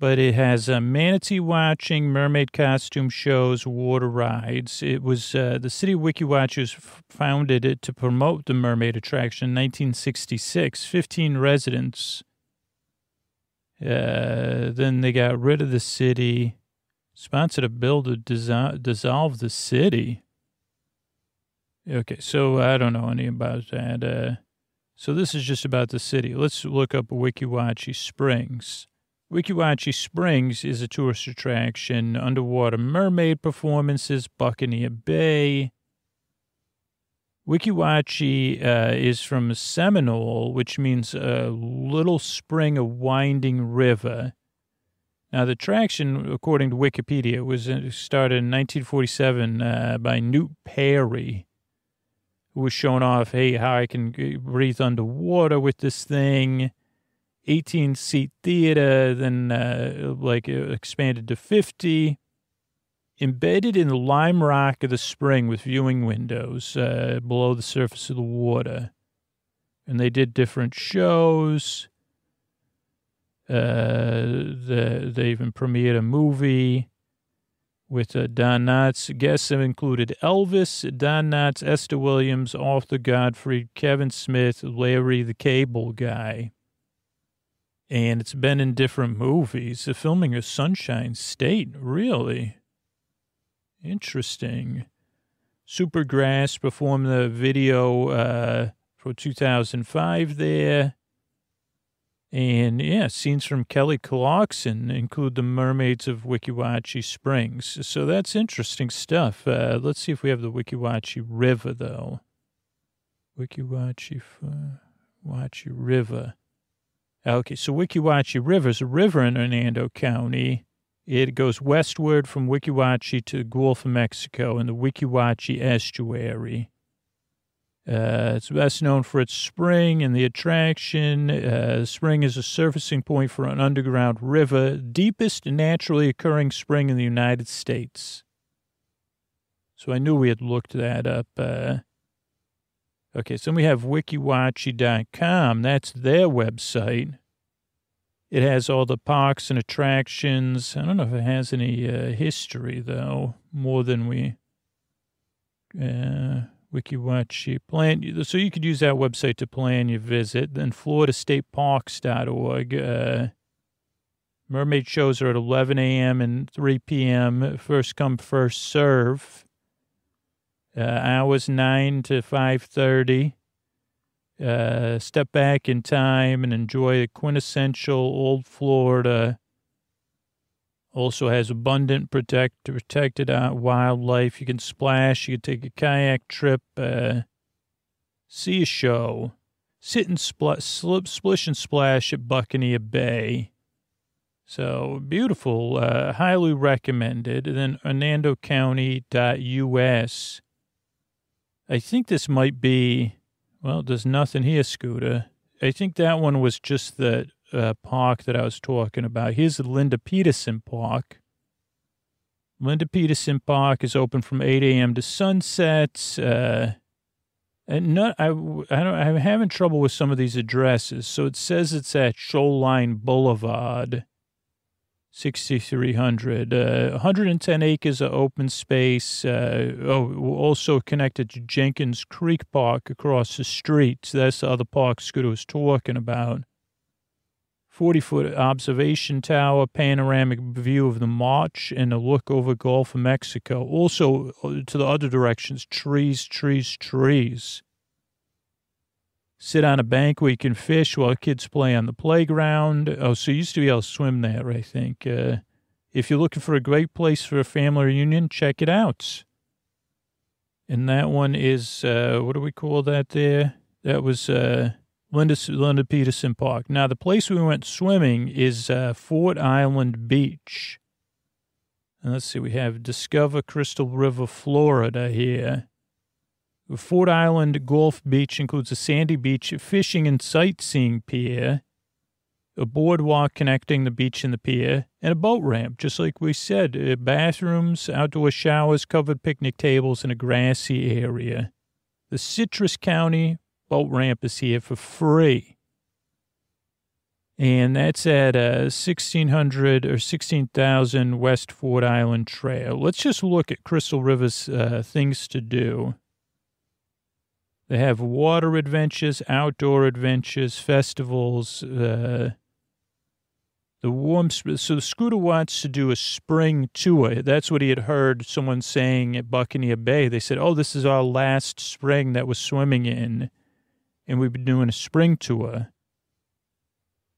But it has uh, manatee watching, mermaid costume shows, water rides. It was uh, the city of Weeki Wachee was founded it to promote the mermaid attraction in 1966. 15 residents. Uh, then they got rid of the city Sponsored a bill to dissolve the city. Okay, so I don't know any about that. Uh, so this is just about the city. Let's look up Weeki Wachee Springs. Weeki Wachee Springs is a tourist attraction, underwater mermaid performances, Buccaneer Bay. Weeki Wachee uh, is from Seminole, which means a little spring, a winding river. Now, the traction, according to Wikipedia, was uh, started in 1947 uh, by Newt Perry, who was showing off, hey, how I can breathe underwater with this thing. 18 seat theater, then uh, like uh, expanded to 50. Embedded in the lime rock of the spring with viewing windows uh, below the surface of the water. And they did different shows. Uh, the, they even premiered a movie with uh, Don Knotts. Guests have included Elvis, Don Knotts, Esther Williams, Arthur Godfrey, Kevin Smith, Larry the Cable Guy. And it's been in different movies. The filming of Sunshine State, really interesting. Supergrass performed the video uh, for 2005 there. And yeah, scenes from Kelly Clarkson include the mermaids of Weeki Wachee Springs. So that's interesting stuff. Uh, let's see if we have the Weeki Wachee River, though. Wachee, Wachee River. Okay, so Weeki Wachee River is a river in Hernando County. It goes westward from Weeki Wachee to the Gulf of Mexico in the Weeki Wachee Estuary. Uh, it's best known for its spring and the attraction. Uh, spring is a surfacing point for an underground river, deepest naturally occurring spring in the United States. So I knew we had looked that up. Uh, okay, so we have weekiwachee.com. That's their website. It has all the parks and attractions. I don't know if it has any uh, history, though, more than we Weeki Wachee plan. So you could use that website to plan your visit. Then FloridaStateParks.org. Uh, mermaid shows are at 11 a.m. and 3 p.m. First come, first serve. Uh, hours 9 to 5.30. Uh, step back in time and enjoy a quintessential old Florida also has abundant protect, protected uh, wildlife. You can splash. You can take a kayak trip, uh, see a show, sit and spl- slip, splish and splash at Buccaneer Bay. So beautiful, uh, highly recommended. And then HernandoCounty.us. I think this might be, well, there's nothing here, Scooter. I think that one was just the uh, park that I was talking about. Here's the Linda Peterson Park. Linda Peterson Park is open from 8 a.m. to sunsets. Uh, and not, I, I don't, I'm having trouble with some of these addresses. So it says it's at Shoreline Boulevard, 6300. Uh, 110 acres of open space. Uh, oh, also connected to Jenkins Creek Park across the street. So that's the other park Scooter was talking about. 40 foot observation tower, panoramic view of the march, and a look over Gulf of Mexico. Also, uh, to the other directions, trees, trees, trees. Sit on a bank where you can fish while kids play on the playground. Oh, so you used to be able to swim there, I think. Uh, if you're looking for a great place for a family reunion, check it out. And that one is, uh, what do we call that there? That was, uh, Linda, Linda Peterson Park. Now, the place we went swimming is uh, Fort Island Beach. And let's see, we have Discover Crystal River, Florida here. Fort Island Gulf Beach includes a sandy beach, fishing and sightseeing pier, a boardwalk connecting the beach and the pier, and a boat ramp, just like we said. Uh, bathrooms, outdoor showers, covered picnic tables, and a grassy area. The Citrus County boat ramp is here for free. And that's at uh, 1600 or 16,000 West Fort Island Trail. Let's just look at Crystal River's uh, things to do. They have water adventures, outdoor adventures, festivals. Uh, the warm, so the scooter wants to do a spring tour. That's what he had heard someone saying at Buccaneer Bay. They said, "Oh, this is our last spring that we're swimming in." And we've been doing a spring tour.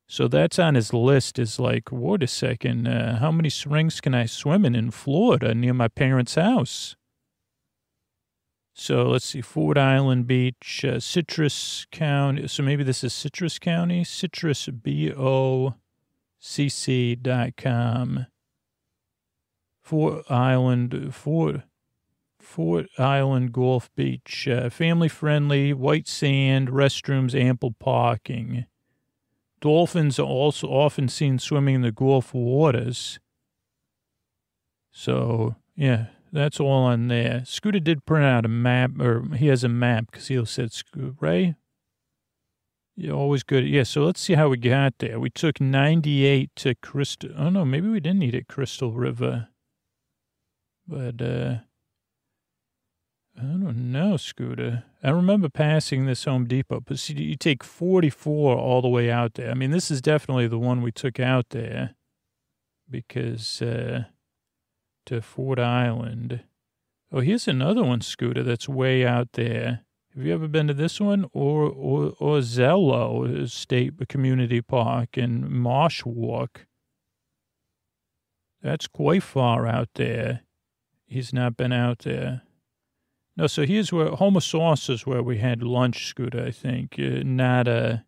So that's on his list is like, wait a second, uh, how many springs can I swim in in Florida near my parents' house? So let's see, Fort Island Beach, uh, Citrus County. So maybe this is Citrus County, Citrus, B-O-C-C dot com. Fort Island, Fort, Fort Island Gulf Beach. Uh, family friendly, white sand, restrooms, ample parking. Dolphins are also often seen swimming in the Gulf waters. So, yeah, that's all on there. Scooter did print out a map, or he has a map because he said, Ray? Yeah, always good. Yeah, so let's see how we got there. We took 98 to Crystal. Oh, no, maybe we didn't need at Crystal River. But, uh, I don't know, Scooter. I remember passing this Home Depot, but see, you take 44 all the way out there. I mean, this is definitely the one we took out there because uh, to Fort Island. Oh, here's another one, Scooter, that's way out there. Have you ever been to this one? Or or, or Zello State Community Park in Marsh Walk. That's quite far out there. He's not been out there. No, so here's where Homosassa is where we had lunch, Scooter, I think. Uh, not a.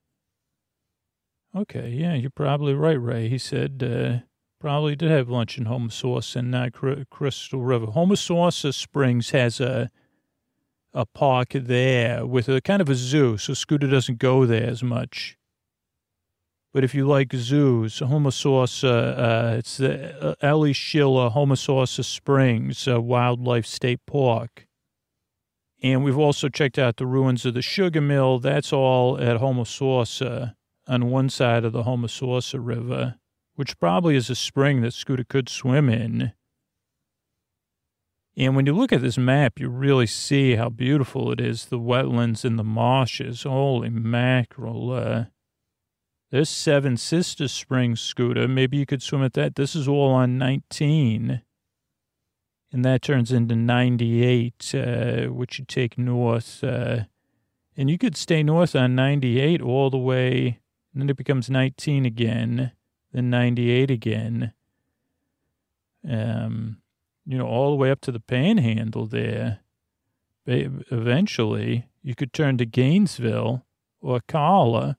Okay, yeah, you're probably right, Ray. He said uh, probably did have lunch in Homosassa and not Crystal River. Homosassa Springs has a a park there with a kind of a zoo, so Scooter doesn't go there as much. But if you like zoos, Homosassa, uh, it's the uh, Ellie Schiller Homosassa Springs uh, Wildlife State Park. And we've also checked out the ruins of the sugar mill. That's all at Homosassa on one side of the Homosassa River, which probably is a spring that Scooter could swim in. And when you look at this map, you really see how beautiful it is, the wetlands and the marshes. Holy mackerel. Uh, there's Seven Sisters Springs, Scooter. Maybe you could swim at that. This is all on 19. And that turns into 98, uh, which you take north. Uh, and you could stay north on 98 all the way, and then it becomes 19 again, then 98 again. Um, you know, all the way up to the panhandle there. Eventually, you could turn to Gainesville or Calla.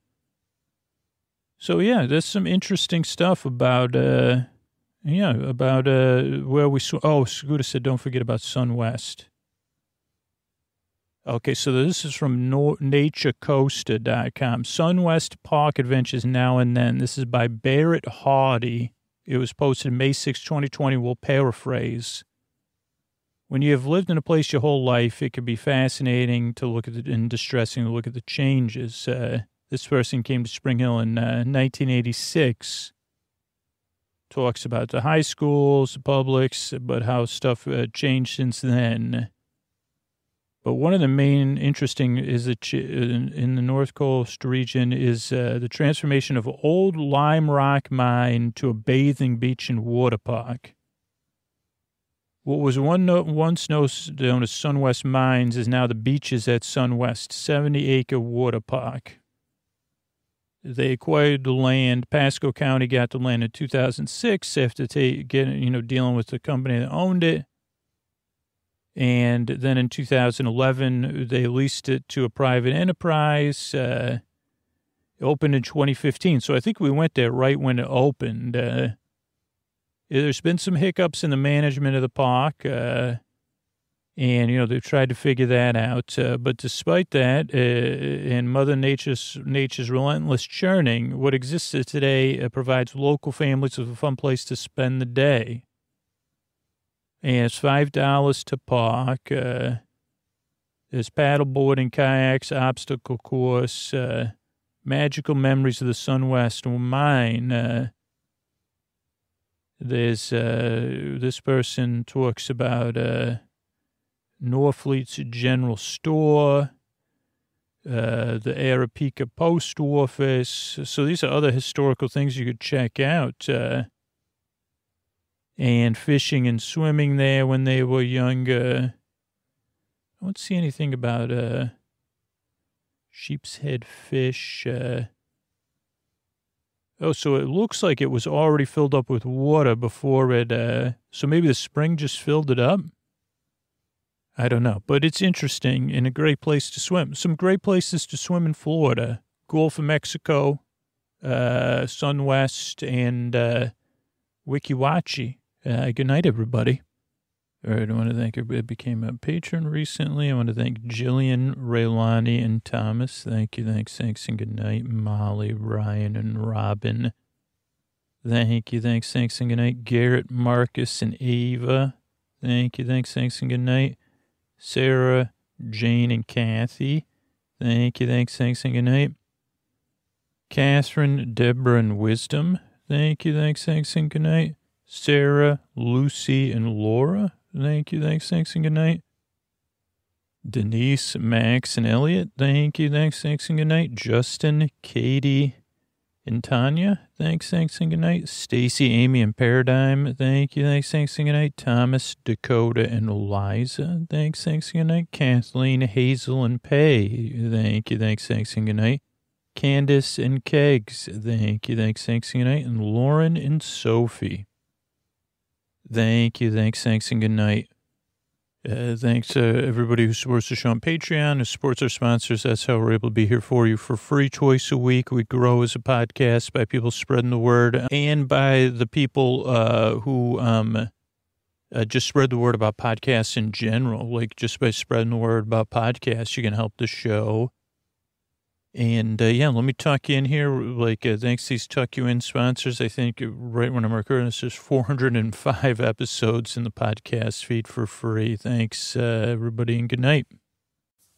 So yeah, there's some interesting stuff about uh yeah, about uh where we sw- oh, Scooter said don't forget about SunWest. Okay, so this is from no- naturecoaster.com. SunWest Park Adventures Now and Then. This is by Barrett Hardy. It was posted May 6, 2020. We'll paraphrase. When you have lived in a place your whole life, it can be fascinating to look at it and distressing to look at the changes. Uh, this person came to Spring Hill in uh, 1986. Talks about the high schools, the publics, but how stuff uh, changed since then. But one of the main interesting is that in the Nature Coast region is uh, the transformation of old lime rock mine to a bathing beach and water park. What was one once known as Sunwest Mines is now the beaches at Sunwest, 70 acre water park. They acquired the land. Pasco County got the land in 2006 after getting, you know, dealing with the company that owned it. And then in 2011, they leased it to a private enterprise. Uh, opened in 2015. So I think we went there right when it opened. Uh, there's been some hiccups in the management of the park. Uh, and, you know, they've tried to figure that out. Uh, but despite that, uh, and Mother Nature's, Nature's relentless churning, what exists today uh, provides local families with a fun place to spend the day and it's five dollars to park. Uh, there's paddleboarding, kayaks, obstacle course, uh, magical memories of the Sunwest were mine. Uh, there's uh, this person talks about uh, Norfleet's General Store, uh, the Aripeka Post Office. So these are other historical things you could check out. Uh, and fishing and swimming there when they were younger. I don't see anything about uh, sheep's head fish. Uh, oh, so it looks like it was already filled up with water before it. Uh, so maybe the spring just filled it up. I don't know, but it's interesting and a great place to swim. Some great places to swim in Florida: Gulf of Mexico, uh, Sunwest, and uh, Weeki Wachee. Uh, good night, everybody. All right, I want to thank everybody became a patron recently. I want to thank Jillian, Raylani, and Thomas. Thank you, thanks, thanks, and good night. Molly, Ryan, and Robin. Thank you, thanks, thanks, and good night. Garrett, Marcus, and Ava. Thank you, thanks, thanks, and good night. Sarah, Jane, and Kathy. Thank you, thanks, thanks, and good night. Catherine, Deborah, and Wisdom. Thank you, thanks, thanks, and good night. Sarah, Lucy, and Laura. Thank you, thanks, thanks, and good night. Denise, Max, and Elliot. Thank you, thanks, thanks, and good night. Justin, Katie, and Tanya. Thanks, thanks, and good night. Stacy, Amy, and Paradigm. Thank you, thanks, thanks, and good night. Thomas, Dakota, and Eliza. Thanks, thanks, and good night. Kathleen, Hazel, and Pay. Thank you, thanks, thanks, and good night. Candace and Kegs. Thank you, thanks, thanks, and good night. And Lauren and Sophie. Thank you. Thanks. Thanks. And good night. Uh, thanks to everybody who supports the show on Patreon, who supports our sponsors. That's how we're able to be here for you for free twice a week. We grow as a podcast by people spreading the word and by the people uh, who um, uh, just spread the word about podcasts in general. Like just by spreading the word about podcasts, you can help the show. And uh, yeah, let me tuck you in here. Like, uh, thanks to these tuck you in sponsors. I think right when I'm recording this, there's 405 episodes in the podcast feed for free. Thanks, uh, everybody, and good night.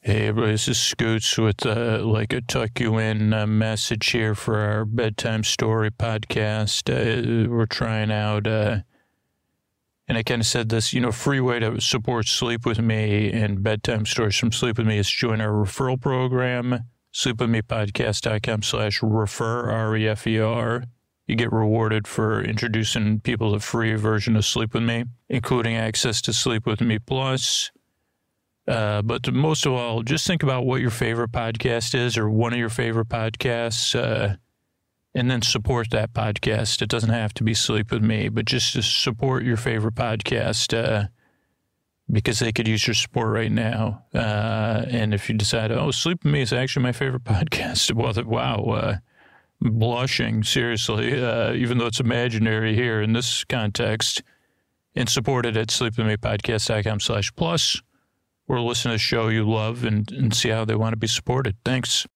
Hey, everybody, this is Scoots with uh, like a tuck you in uh, message here for our bedtime story podcast. Uh, we're trying out And I kind of said this, you know, free way to support Sleep With Me and bedtime stories from Sleep With Me is join our referral program, sleepwithmepodcast.com slash refer, R-E-F-E-R. You get rewarded for introducing people to free version of Sleep With Me, including access to Sleep With Me Plus. Uh, but most of all, just think about what your favorite podcast is or one of your favorite podcasts. Uh, and then support that podcast. It doesn't have to be Sleep With Me, but just to support your favorite podcast uh, because they could use your support right now. Uh, and if you decide, oh, Sleep With Me is actually my favorite podcast, well, wow, uh, blushing, seriously, uh, even though it's imaginary here in this context, and support it at sleepwithmepodcast.com slash plus, or listen to a show you love and, and see how they want to be supported. Thanks.